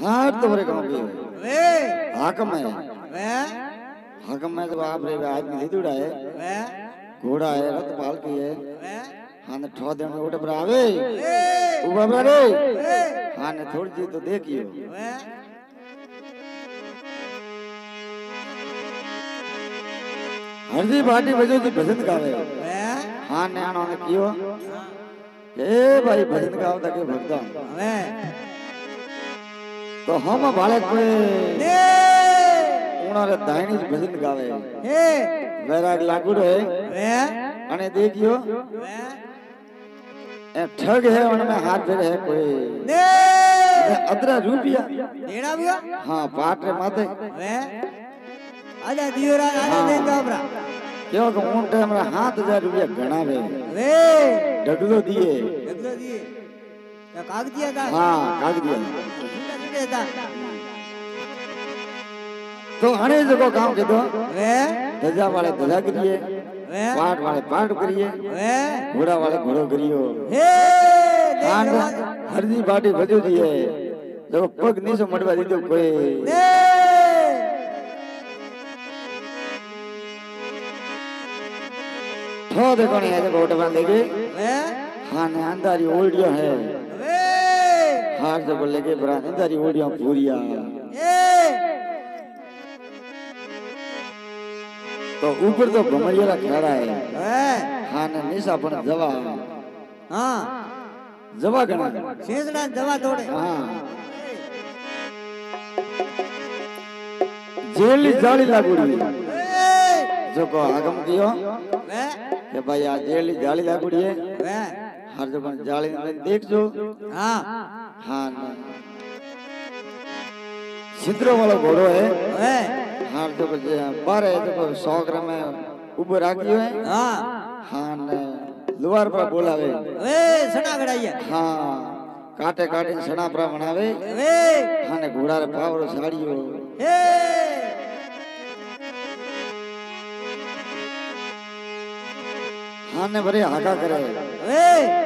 हाट तुम्हारे गाँव की है वे। हाकम है। वे। हाकम में तो आप रे आदमी दीदुड़ा है। वे। घोड़ा है रथ पालकी है। वे। हाँ ने ठो देने उठ पर आवे वे। उबा बरा रे हाँ ने थोड़ी जी तो देखियो। वे। हरदी बाटी बजो जी भजन गावे। हाँ ने आनो ने कियो। ए भाई भजन गाव तक भक्ता તો હમ બાળક ને ઉણારે દાયણી જ ભજન ગાવે હે વૈરાગ લાગુડો હે અને દેખ્યો એ ઠગ હે અને હાથ ફેરે હે કોઈ ને અદરા રૂપિયા દેડાવ્યા હા પાટરે માથે હે આજા દિયોરા આજા દે કાબરા કેવો કે હું ટાઈમ રે 7000 રૂપિયા ગણાવે રે ઢગલો દીએ ઢગલો દીએ કાગદિયા કા હા કાગદિયા तो हने जको काम के दो। वे? दजा वाले दजा करिए। वे? पाट वाले पाट करिए। वे? घोड़ा वाले घोड़ो करियो। हे कान हरजी बाटी भजो दिए देखो पग नीचे मडवा दीदो कोई। ने तो देखो ने है जगो होटल के वे? हाँ ने अंधारी ओल्डियो है। वे हाथ से बोले के बरा अंधारी ओल्डिया पूरिया ए तो ऊपर तो भमरिया खड़ा है वे हाँ ने निशा पण जवा हाँ जवा गणा शेषड़ा दवा तोड़े हाँ जेली जाली लागुड़ी ए जो को आगम कियो वे કે ભાઈ આ જેલી જાળી લાગુડી હે वे હાર જો પણ જાળી ને દેખજો हाँ હા हाँ, हाँ। सिद्रो वाला घोड़ो है। है। हाँ तो बजे पर है तो सौ ग्राम में ऊपर आगियो है। हाँ। हाँ ने लुवार पर बोलावे। ए सड़ा गड़ाई है हाँ काटे काटे सड़ा पर बनावे। ए। हाँ ने घोड़ा रे पावर साड़ी हो ए। हाँ ने बड़े हाका करे। ए।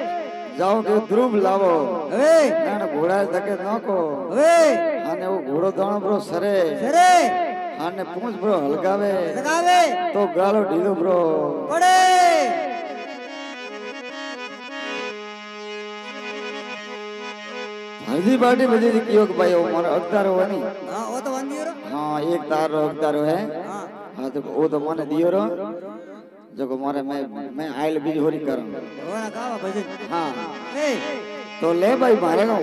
જાઓ કે ધ્રુવ લાવો હવે અને ઘોડા ધકે નાખો હવે અને ઓ ઘોડો દાણો બ્રો સરે સરે અને પૂંછ બ્રો હલગાવે હલગાવે તો ગાલો ઢીલો બ્રો પડે હજી બાટી બધી કયો કે ભાઈ મારો અગતારો વાની હા ઓ તો વાંધીરો હા એક તારો અગતારો હે હા તો ઓ તો મને દિયો રો जो मारे मैं मैं आयल बीज होरी करूँ। होना कावा भजन हाँ। ए। तो ले भाई मारे ना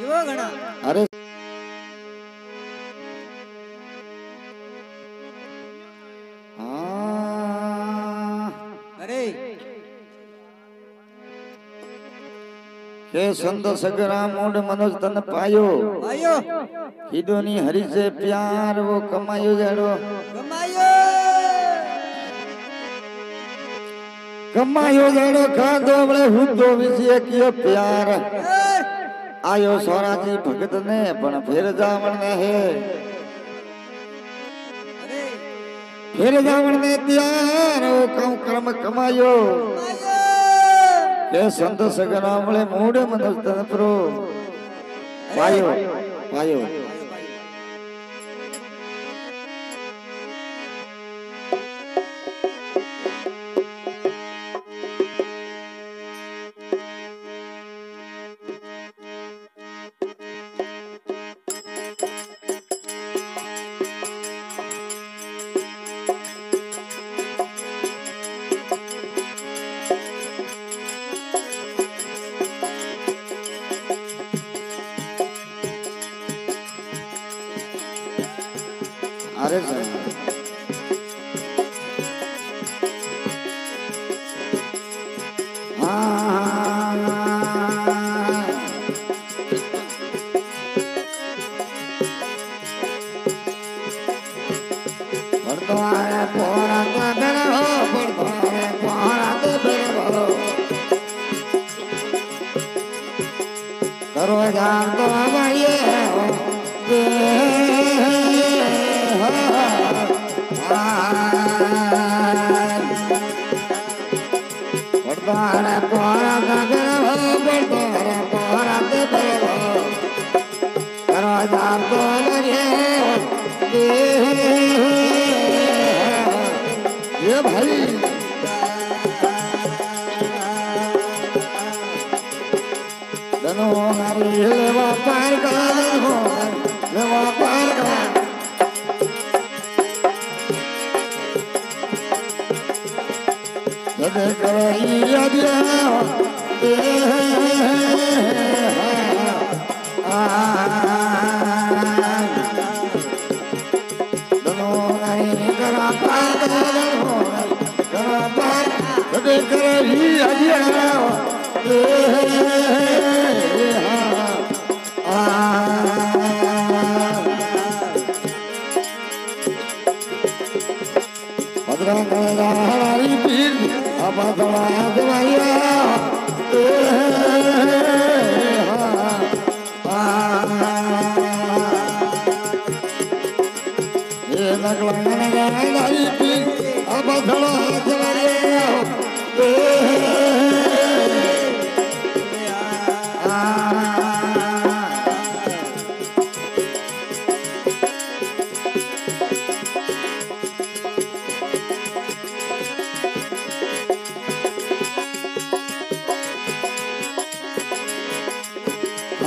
यो गणा। अरे। आ अरे। के संदो सगरा मुंड मनोज तन पायो। पायो। किदोनी हरि से प्यार वो कमायो जड़ो। कमायो। कमायो जड़ो खादो बड़े हुदो विजे कियो प्यार। आयो सोरा जी भगत ने पण फिर जावण ने है। फिर जावण ने प्यार वो कम कर्म कमायो। ಲೇ ಸಂತ ಸಗನಾಮಳೆ ಮೂಡೆ ಮನಸ್ತನ ಪ್ರಭು ವಾಯು ವಾಯು ありがとうございます。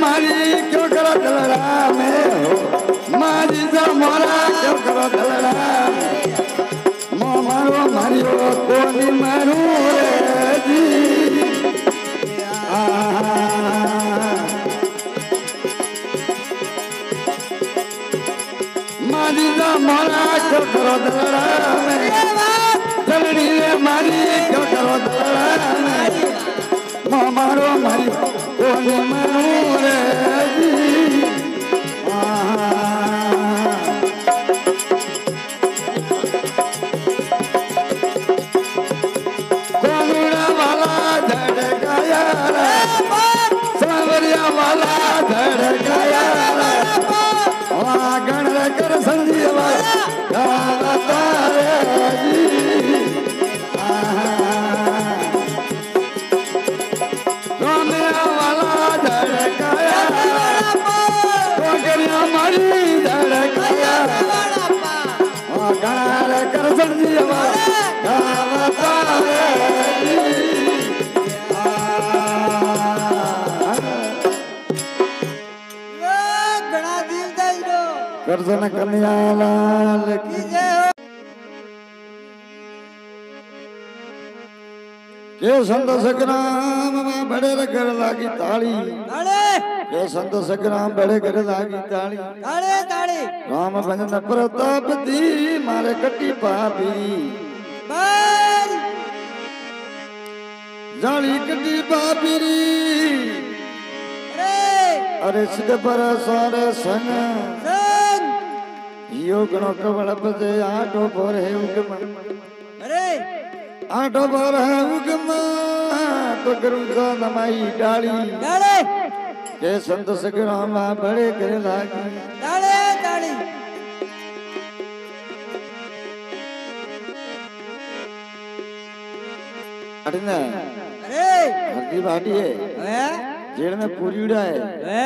मारी क्यों करो दलराम मारी से मोरा क्यों करो दलराम मो मारो मारियो कोनी मारू रे जी। मारी से मोरा क्यों करो दलराम चलड़ी रे मारी क्यों करो दलराम કર સંજીવા ગાતા રે જી ઘણા દિલ દઈનો કરજન કન્યાલાલ કી જય હો કે સંત સંગ્રામ માં બડે ઘર લાગી તાળી ये संत सखराम बड़े करदागी ताड़ी ताड़े ताड़े राम भजन प्रताप दी मारे कटी पापी जाली कटी पापी अरे सिद्ध पर सारे संग यो गणो कवड़ बजे आटो पर है उगम अरे आटो पर है उगम तो करूँगा नमाई डाली डाली કે સંત સગડામાં ભળે કરે લાગી. તાળે તાળી અટને અરે. હરદી ભાટીએ હે જેડને પૂરી ઉડાય હે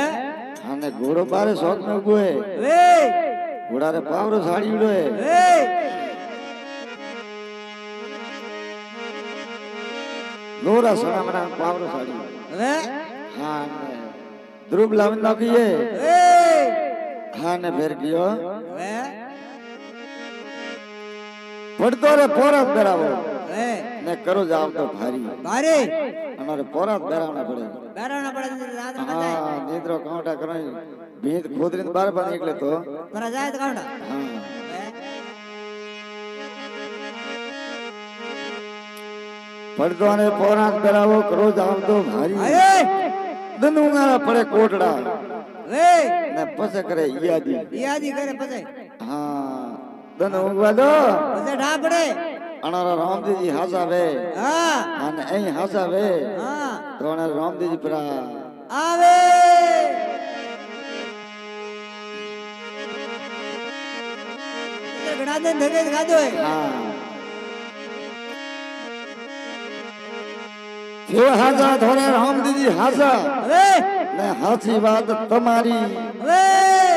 અને ઘોડો પારે શોખ ન ગોએ હે ઘોડારે પાવરો સાડી ઉડોએ હે ગોરા સણામણા પાવરો સાડી હે હા. ધ્રુવ લાવી નાખીએ. ખાને ને ફેર ગયો. પડતો રે પોરાત બેરાવો હે. ને કરો જ આવતો ભારી. બારે અમારે પોરાત બેરાવના પડે. બેરાના પડે રાત બતાય હા નીદ્રો કાંટા કરાઈ ભીત ખોદરીને બાર બાર નીકળે તો. પરા જાય તો કાંટા હા. પડતો ને પોરાત બેરાવો કરો જ આવતો ભારી. અરે દનુંગારા પડે કોટડા વે ને પછી કરે યાદી યાદી કરે પછી હા દન ઊંઘવા દો પછી ઢાપડે અણારા રામદેવજી હાસાવે હા અને અહીં હાસાવે હા તો અણારા રામદેવજી પરા આવે ઘણા દિન ધગે ખાધો હે હા હાજા ધોરે રામ દીદી હાજા. અરે. ને હાસી વાત તમારી. અરે.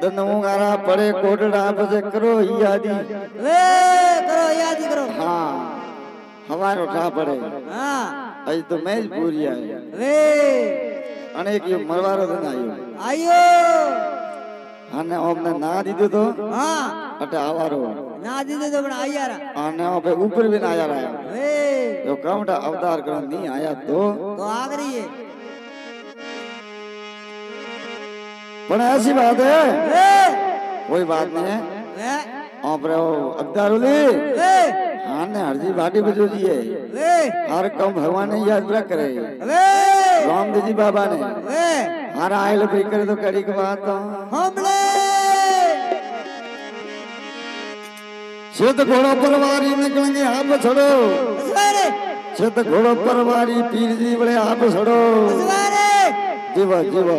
દન ઊંઘારા પડે કોટડા બજે કરો યાદી. અરે કરો યાદી કરો. હા. હવારો ઠા પડે. હા. આજ તો મેં જ પૂરી આવી અરે. અને એક મરવારો દન આવ્યો આયો. અને ઓમને ના દીધું તો? હા. અટે આવારો. ना दीदे तो बना आया हाँ, पे ऊपर भी ना आया रहा। ए। जो अवतार कर नहीं आया तो। तो आ है। पर ऐसी बात है। कोई बात नहीं है। हाँ हाँ ने हर जी बाटी बजो जी है। हर कम भगवान ने यात्रा करे। ए। रामदेव जी बाबा ने। ए। हर आयल फिर करे तो करी के बात। तो हमले सिद्ध घोड़ा परवारी निकलेंगे आप छोड़ो। सिद्ध घोड़ा परवारी पीर जी बड़े आप छोड़ो। जीवा जीवा।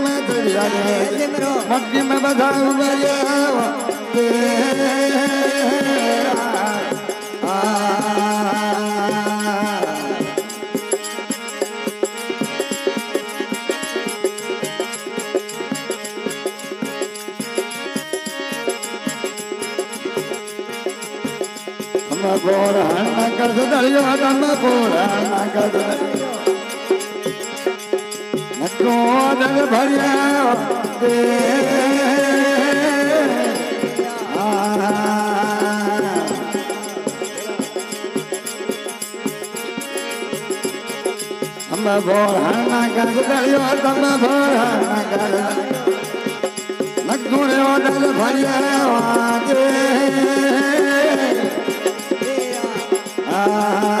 मध्य में बधाऊ I'm a poor, I'm a poor, I'm a poor, I'm a poor, Sonal भरिया हम बोरहाना कर दलियो कर। नगुणे भरिया आ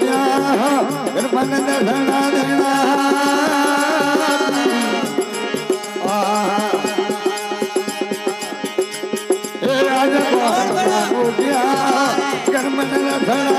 कृपन दर्शन देना राजा कर्मन दर्शन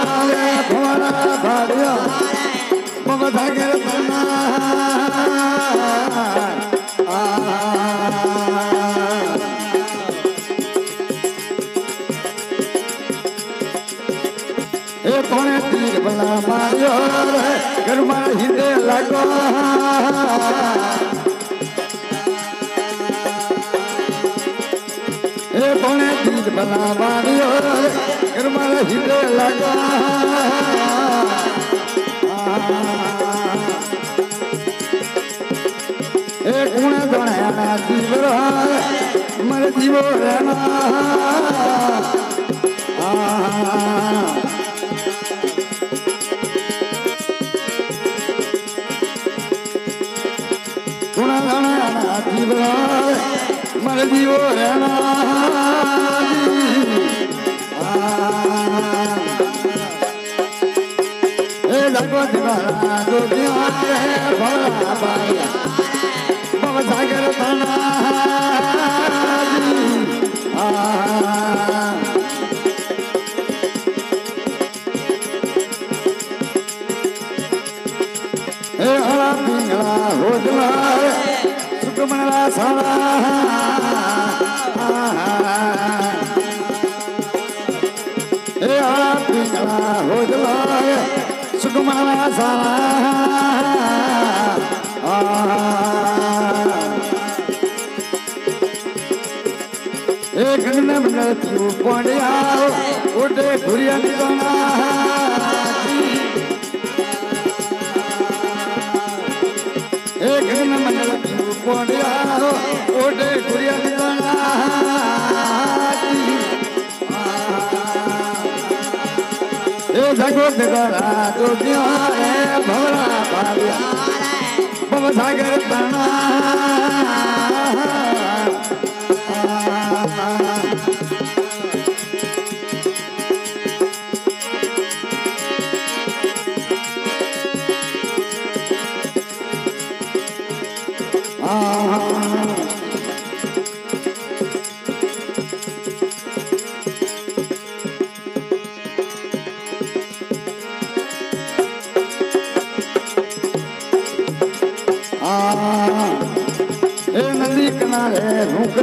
मला मानियो कर मला लगा ए कुण दोणया ना जीवर मर जीवो रहना कुण दोणया ना जीवर मर जीवो रहना। भाविया भव सागर तना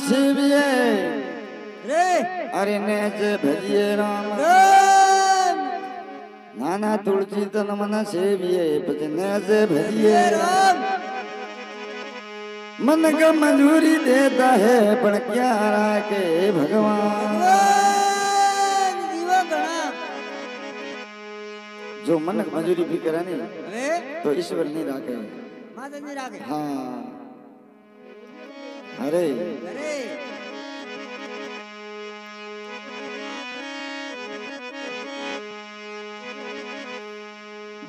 शिविए रे अरे नेज भजिए राम। नाना तुलसी तन मन सेविए भजने नेज भजिए राम। मन का मंजूरी देता है पर क्या के भगवान। जो मन मजूरी भी करानी तो ईश्वर नहीं राखे? हाँ। हरे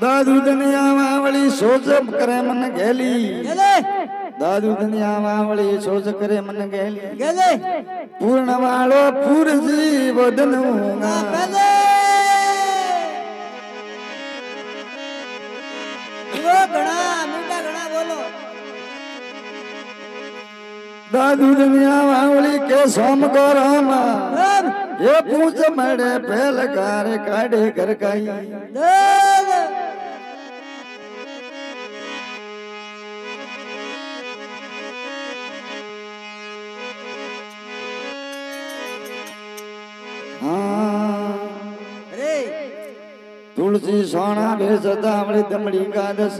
दादू दनियावावली सोचब करे मन गैली। दादू दनियावावली सोच करे मन पूर्ण वालो पूर्ण जी बदनुंगा दादू दुनिया वावली के सोम को रामा। ये पूछ मड़े पहल कार काढ़े कर कहीं हाँ। तुलसी सोना बेसता हमारी दमड़ी का दस।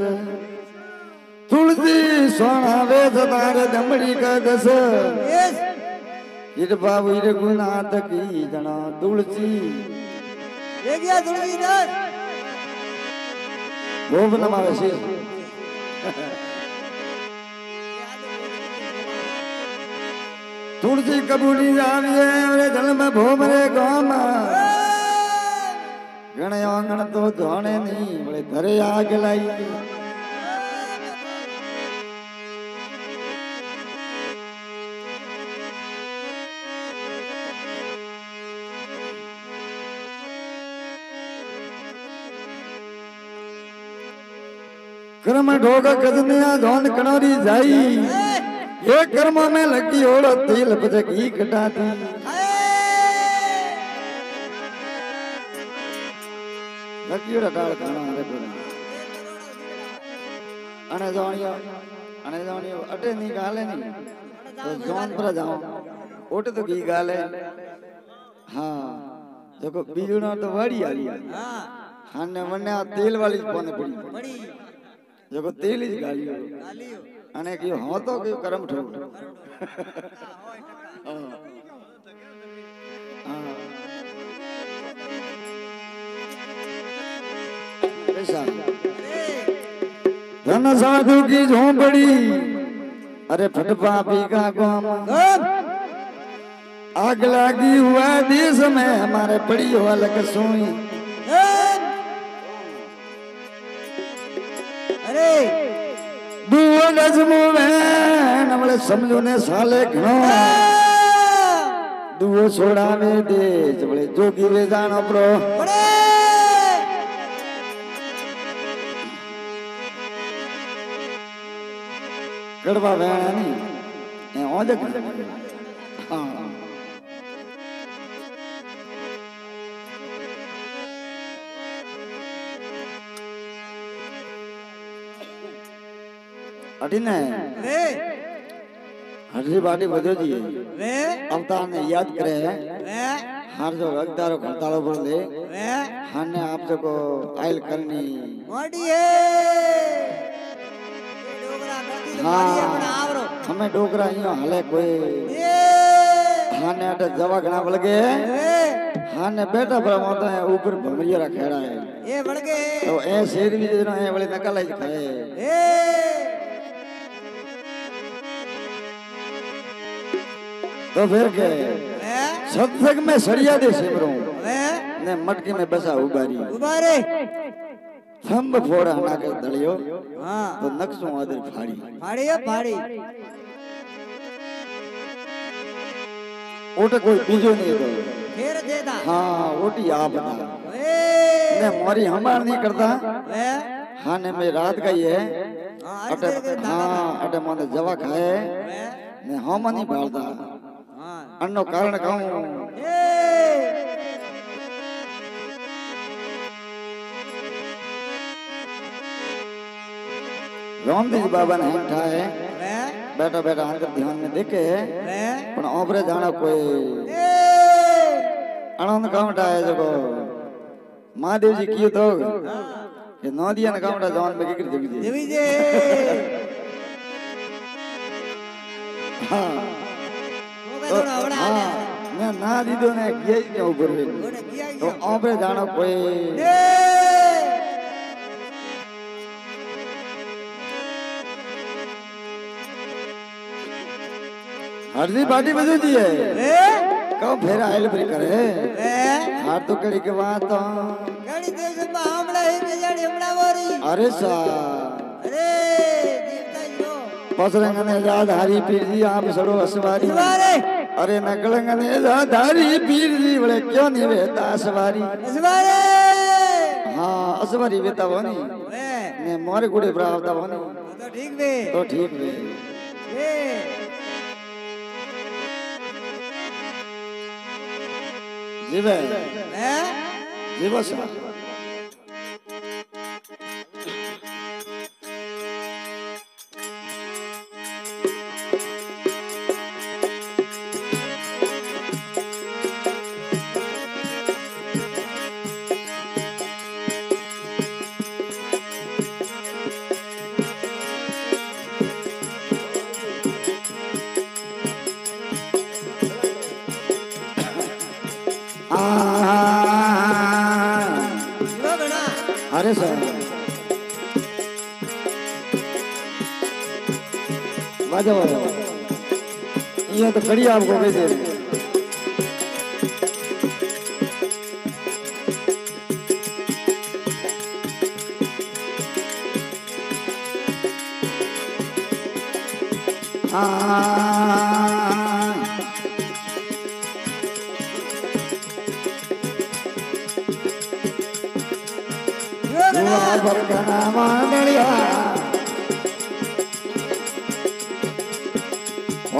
सुलती सोना वेद तारे दमड़ी का दस इधर बाबू इधर गुनाह की जना दुलची ये क्या दुलची इधर बोल ना मारे सिर तुलसी कबूली जानिए मेरे जल में भो मेरे गणयांगन तो जाने नहीं मेरे दरे आग लाई कर्म ढोग गजनिया धोन कनौरी जाई ये कर्म में लगी ओड़ तिल पजकी कटाती लगी ओड़ डाल खाना रे बोल अने जाणियो अने जाणियो अटे नहीं गाले नहीं तो जान पर जाओ उठे तो की गाले हाँ देखो बिजुना तो बड़ी आ रही है हाँ हाँ ने मने तेल वाली कोने पड़ी जब तेली गाली हो। अने की हो तो की कर्म ठो धन साधु की झोंपड़ी। अरे फटपा पी का काम। आग लगी हुआ देश में हमारे पड़ी हो अलग सोई। દસમું વેણ હમણે સમજો ને સાલે ઘણો દુઓ છોડાવે દે વળે જોગી રે જાણ આપણો કડવા વેણ ની એ ઓજ હા अठिन है हरजी बाटी बजो जी रे अवतार ने याद करे। रे हर जो रगदारो खड़तारो बन दे रे हने आप जो को आयल करनी। हाँ। हमें डोगरा यो हले कोई। हाँ हने अटे जवा गणा बलगे। रे हने बेटा प्रमोद है ऊपर भमरिया रखेड़ा है। ए बलगे। तो ए शेर भी जनो है वाले नकल आई खाए ए तो फिर के सब तक मैं सरिया दे सिमरू ने मटके में बसा उबारी। उबारे? थंब फोड़ा हना के दलियो हाँ। तो नक्शो आदर फाड़ी। फाड़ी या फाड़ी। ओटे कोई बीजो नहीं तो फिर देदा हाँ ओटी आप ना। ने मोरी हमार नहीं करता। हाँ ने मैं रात का ये अटे हाँ अटे माने जवा खाए। ने हम नहीं भालता હા अन्नो कारण कहूँ એ रामदेव बाबा ने हेठा है રે बैठा बैठा अंदर ध्यान में देखे રે पण ओबरे जाना कोई એ अणन काउंटा है जको महादेव जी कियो तो કે નોંધિયા ને કામડા જવાન બે કીકરી દેવી દે દેવી જે હા ને ના દીધો ને કે કે ઉપર રે ઓને કિયા તો ગયો આપણે જાણો કોઈ એ હરદી પાટી બધું દીએ રે કહો ફેરા આયલ ફરી કરે રે હાર તો કડી કે વાત ગાડી દેશમાં હમણાં એક જાડી હમણાં વારી અરે સા અરે દેવતા જો પસરંગને યાદ હારી પીરજી આપ સડો અસવારી સવારે અરે નકળંગને યાદ હારી પીરજી વળે ક્યો ની વેતા અસવારી સવારે હા અસવારી વેતા વની રે ને મોરે ગુડે પ્રાવતા વની તો ઠીક બે તો ઠીક વે એ જીવે હે જીવો સા हमको गजल मा मंडलिया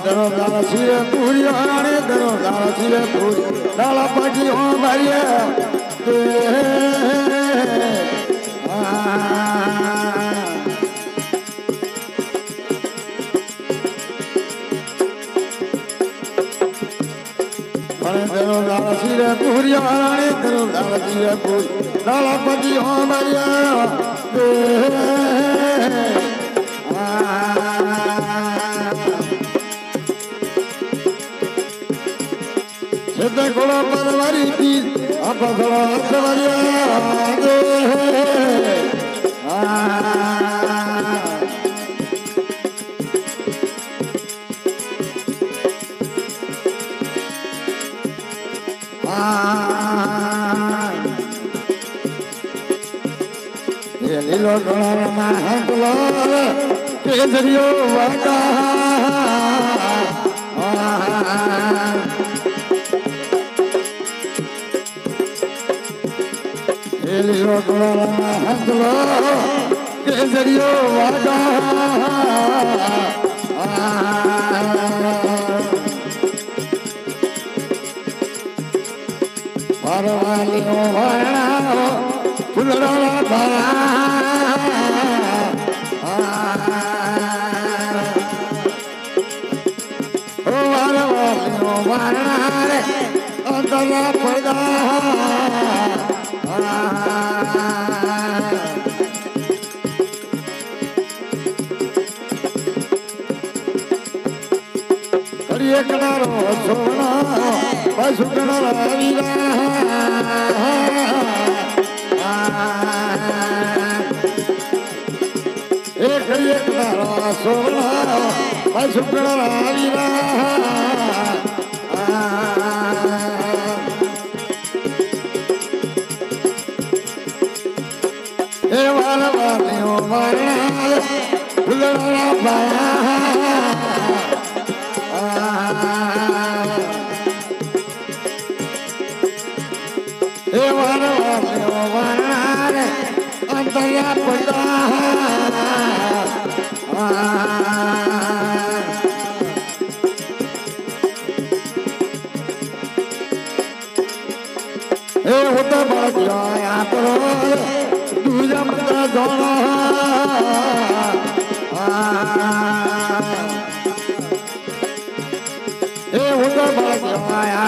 દરો દાળા શિરે પૂરી અને દરો દાળા શિરે પૂરી દાળા પાટી હો મારીએ દરો દાળા શિરે પૂરી અને Nalapati Nalapati Homaria. Sita kola parvari ti apadala parvari ade. Ah. नजरियो वरदा एलियो कोला हंसलो केजरियो वरदा परवालियो वरना फुलड़ा भरा लगा पड़ा एक नारो सोना पशु एक एक नारा सोना पशु रावी Antes ya por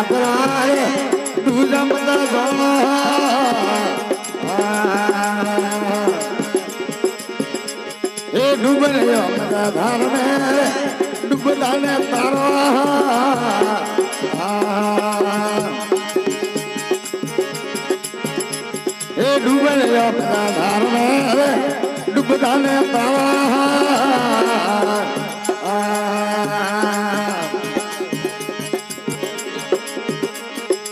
प्राण दूलम डूबल धार में डूबला ने तारा। हे डूबल धार में डूबला ने तारा।